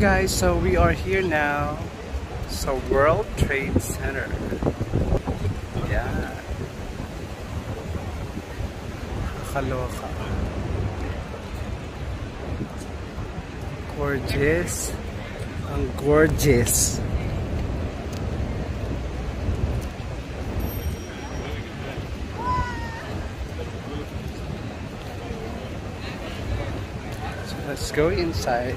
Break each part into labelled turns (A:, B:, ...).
A: guys, so we are here now So World Trade Center. Yeah. Kaloka. Gorgeous. Gorgeous. So let's go inside.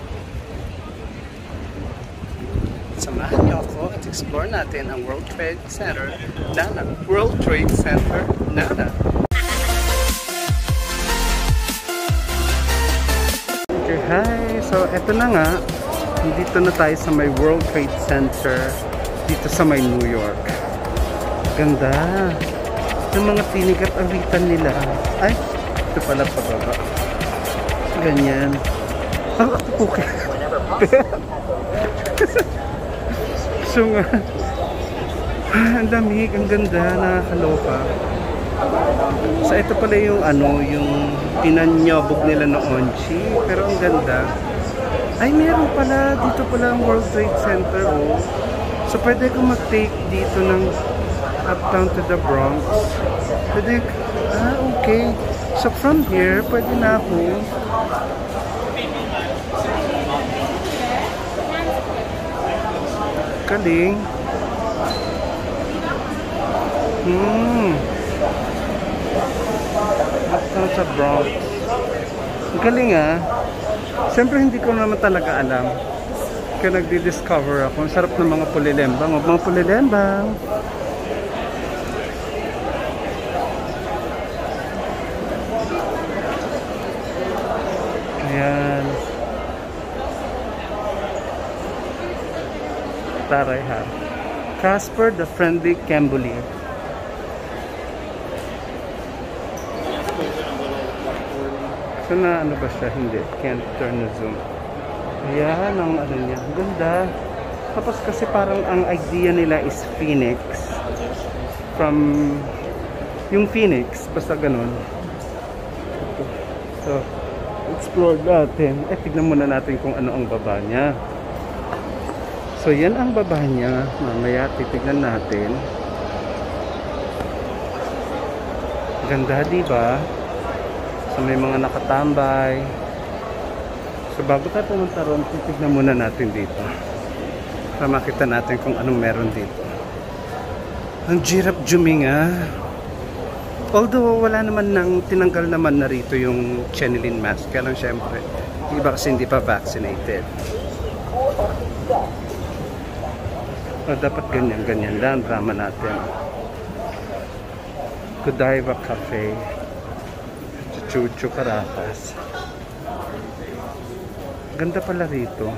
A: Samahan niyo ako at explore natin ang World Trade Center, Nana. World Trade Center, Nana. Okay, hi! So, eto na nga. Dito na tayo sa may World Trade Center dito sa may New York. Ganda! Yung mga tinig at awitan nila. Ay, ito pala pababa. Ganyan. Ang okay. so nga. Ang lamig, ang ganda, nakakaloka. So ito pala yung ano, yung pinanyabog nila na onchi. Pero ang ganda. Ay, meron pala. Dito pala ang World Trade Center, oh. So pwede kong mag-take dito ng uptown to the Bronx. Pwede, ah, okay. So from here, pwede na ako Galing. Hmm. Uptown sa Bronx. Galing ah. Siyempre hindi ko naman talaga alam. Kaya nagdi-discover ako. Ang sarap ng mga pulilembang. O mga pulilembang. Ayan. Taray ha. Casper the Friendly Cambly. So na ano ba siya? Hindi. Can't turn the zoom. Ayan ang ano niya. Ganda. Tapos kasi parang ang idea nila is Phoenix. From yung Phoenix. Basta ganun. So, explore natin. Eh, tignan muna natin kung ano ang baba niya. So, yan ang baba niya. Mamaya, titignan natin. Ganda, di ba? So, may mga nakatambay. So, bago tayo pumunta ron, titignan muna natin dito. Para makita natin kung anong meron dito. Ang jirap juminga. Although, wala naman nang tinanggal naman na rito yung chenilin mask. Kaya lang, syempre, iba kasi hindi pa vaccinated. O, dapat ganyan, ganyan lang drama natin. Godiva Cafe. Chuchu Caracas. Ganda pala rito.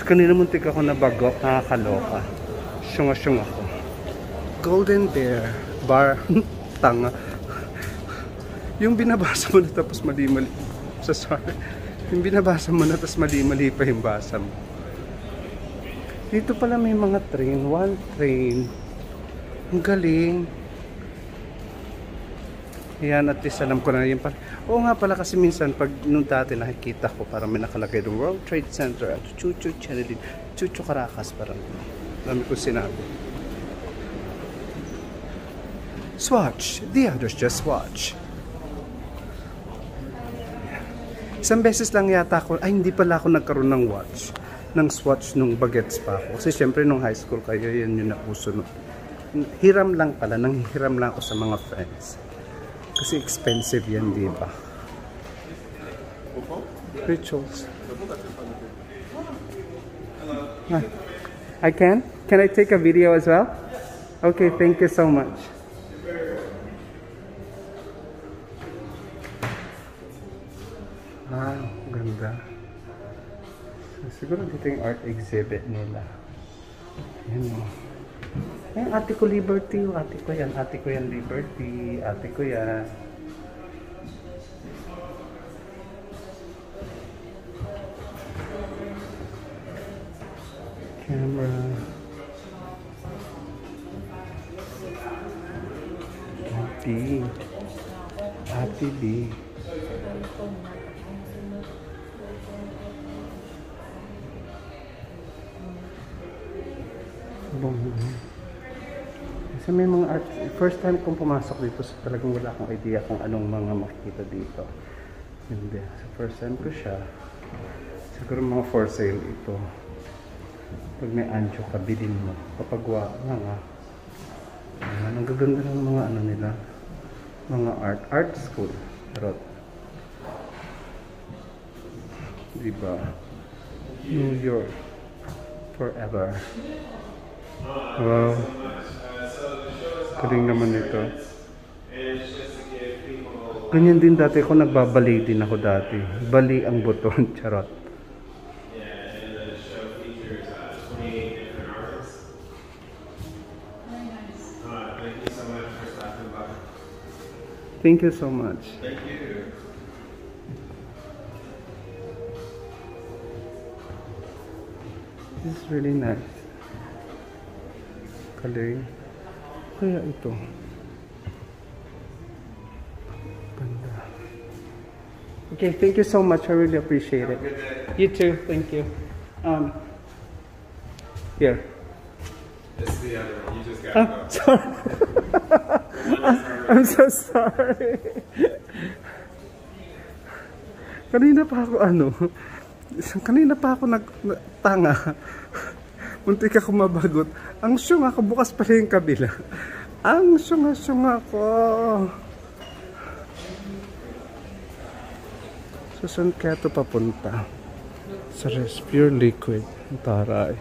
A: So, kanina muntik ako nabagok, nakakaloka. Syunga-syung ako. Golden Bear Bar. Tanga. Yung binabasa mo na tapos mali-mali. So, sorry. Yung binabasa mo na tapos mali-mali pa yung basa mo. Dito pala may mga train. One train. Ang galing. Yan, at least alam ko na yun. Oo nga pala kasi minsan pag nung dati nakikita ko parang may nakalagay doon World Trade Center at Chuchu Chanelin. Chuchu Caracas parang. Dami ko sinabi. Swatch. The others just watch. Isang beses lang yata ako, ay hindi pala ako nagkaroon ng watch. Ng swatch nung bagets pa ako. Kasi syempre nung high school kayo, yan yung nauso. No. Hiram lang pala, nang hiram lang ako sa mga friends. Kasi expensive yan, di ba? Rituals. Ah, I can? Can I take a video as well? Okay, thank you so much. Siguro dito yung art exhibit nila. Yan o. Ay, ate ko Liberty. Ate ko yan. Ate ko yan Liberty. Ate ko yan. Camera. Ate. Ate B. bongga. Kasi may mga art, first time kong pumasok dito, so talagang wala akong idea kung anong mga makikita dito. Hindi. So first time ko siya. Siguro mga for sale ito. Pag may ancho ka, bilhin mo. Kapag wa, nga nga. Ayan, ang gaganda ng mga ano nila. Mga art. Art school. Charot. Diba? New York. Forever. Wow. Galing naman ito. Ganyan din dati ako nagbabali din ako dati. Bali ang buton. Charot. Thank you so much.
B: Thank you.
A: This is really nice. Galing. Kaya ito. Ganda. Okay, thank you so much. I really appreciate it. You too. Thank you. Um, here.
B: This is the other one. You just got
A: Oh,
B: to go.
A: sorry. I'm so sorry. Kanina pa ako ano, kanina pa ako nagtanga. Muntik ako mabagot. Ang syung ako, bukas pala yung kabila. Ang syung-syung ako. So, saan kaya ito papunta? Sa res, pure liquid. Ang taray.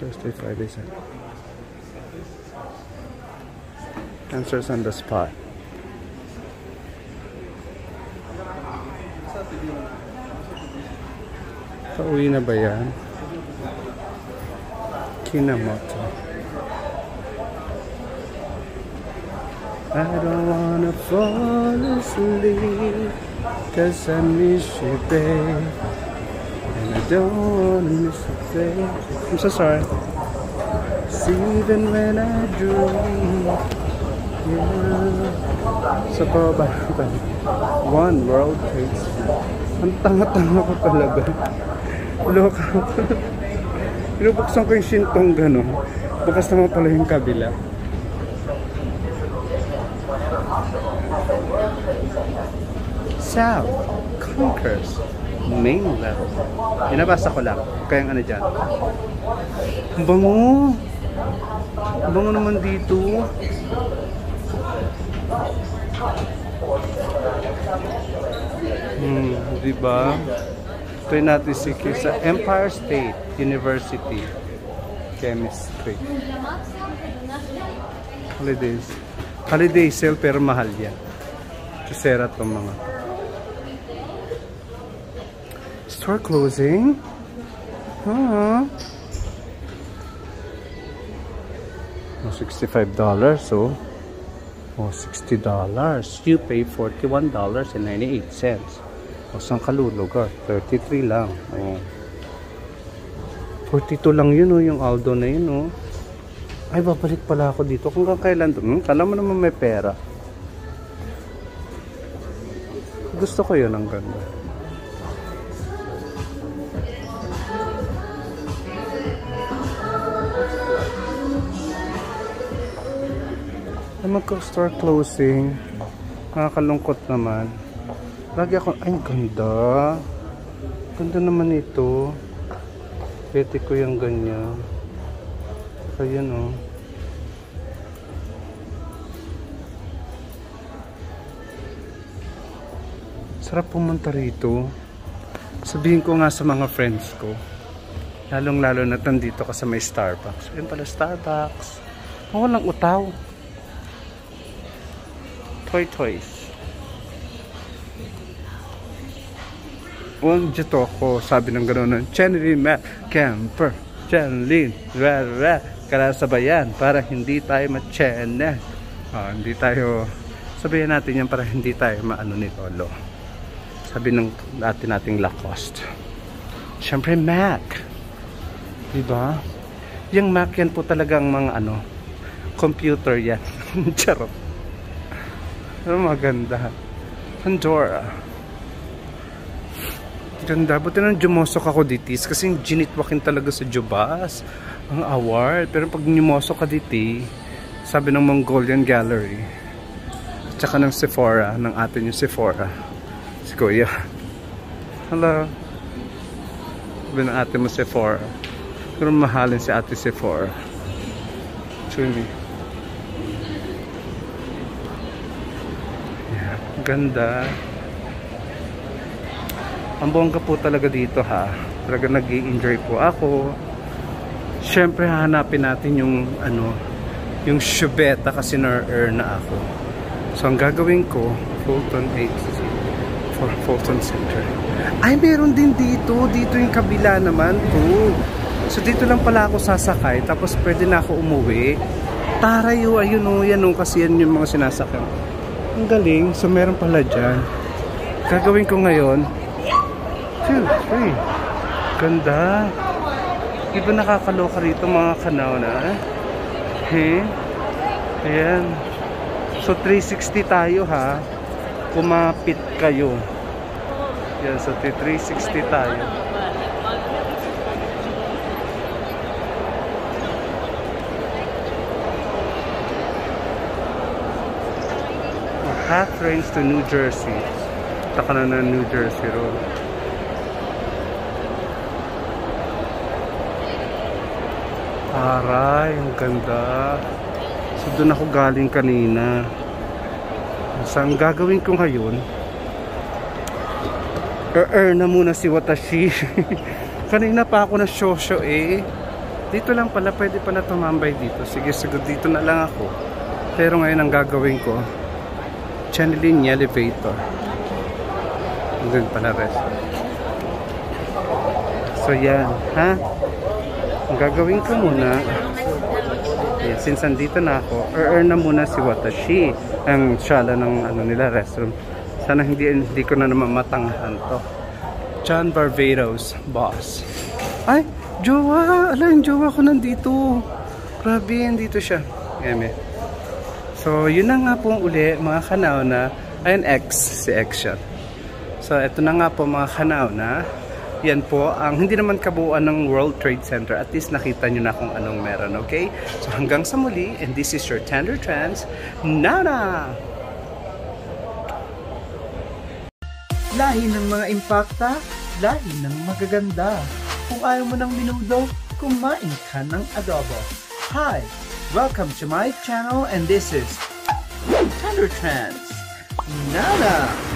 A: Thursday, Friday, Saturday. Answers on the spot. Pauwi na ba yan? Kinamoto. I don't wanna fall asleep Cause I miss you, babe. And I don't wanna miss you, babe. I'm so sorry. See, even when I dream Yeah. Sa baba One world takes Ang tanga-tanga ko talaga Loka ako Pinubuksan ko yung shintong gano'n Bukas naman pala yung kabila South conquers main level. Binabasa ko lang. Kaya ano dyan. Ang bango. Ang bango naman dito. Hmm, di ba? Try natin si sa Empire State University Chemistry. Holidays. Holiday sale pero mahal yan. Kasera itong mga. Store closing? Huh? Oh, $65 so oh $60 you pay $41.98 o saan ka lulugar? 33 lang. Oh. 42 lang yun oh yung Aldo na yun oh ay babalik pala ako dito. Kung kailan hmm, kala mo naman may pera. Gusto ko yun ang ganda. Ay magka-store closing. Nakakalungkot naman lagi ako ay ganda. Ganda naman ito. Pwede ko yung ganyan. Ayan oh. Sarap pumunta rito. Sabihin ko nga sa mga friends ko lalong lalo na tandito ka sa may Starbucks. Ayun pala Starbucks. Oh, walang utaw. Toy toys Wang dito ko sabi ng gano'n Chenry Matt Camper Chenlin Rara Kala sabayan para hindi tayo machene. Ah, hindi tayo sabihin natin yan para hindi tayo maano ni Lolo. Sabi ng dati nating Lacoste. Syempre Mac. Diba? Yung Mac yan po talagang mga ano computer yan. Charot. Maganda. Pandora Ganda. Buti nang jumusok ako ditis kasi ginitwakin talaga sa Jubas ang award. Pero pag numusok ka diti, sabi ng Mongolian Gallery, at saka ng Sephora, ng atin yung Sephora, si Kuya. Hello. Sabi ng ate mo Sephora. Pero mahalin si ate Sephora. Chumi. Yeah, ganda. Ang bongga po talaga dito ha. Talaga nag enjoy po ako. Siyempre hahanapin natin yung ano, yung shubeta kasi na-earn na ako. So ang gagawin ko, Fulton 8 for Fulton Center. Ay, meron din dito. Dito yung kabila naman po. So dito lang pala ako sasakay tapos pwede na ako umuwi. Tarayo, ayun o, yan o, kasi yan yung mga sinasakyan. Ang galing. So meron pala dyan. Gagawin ko ngayon, two, three. Ganda. Di nakakaloka rito mga kanaw na? Eh? Ayan. So 360 tayo ha. Kumapit kayo. Yan, so 360 tayo. Half trains to New Jersey. Taka na New Jersey Road. Aray, ang ganda. So doon ako galing kanina. So ang gagawin ko ngayon, e-earn na muna si Watashi. kanina pa ako na shosho eh. Dito lang pala, pwede pala tumambay dito. Sige, siguro dito na lang ako. Pero ngayon ang gagawin ko, channeling elevator. Doon pala rest. So yan, ha? Ang gagawin ko muna, yeah, since andito na ako, earn na muna si Watashi ang shala ng ano nila restroom. Sana hindi, hindi ko na naman matanghan to. John Barbados, boss. Ay, jowa! Ala, yung jowa ko nandito. Grabe, nandito siya. Eme. So, yun na nga po uli, mga kanaw na, ayun, X, si X siya. So, ito na nga po mga kanaw na, yan po ang hindi naman kabuuan ng World Trade Center. At least nakita nyo na kung anong meron, okay? So hanggang sa muli, and this is your Tender Trans, Nana!
C: Lahi ng mga impacta, lahi ng magaganda. Kung ayaw mo ng minudo, kumain ka ng adobo. Hi! Welcome to my channel and this is Tender Trans, Nana!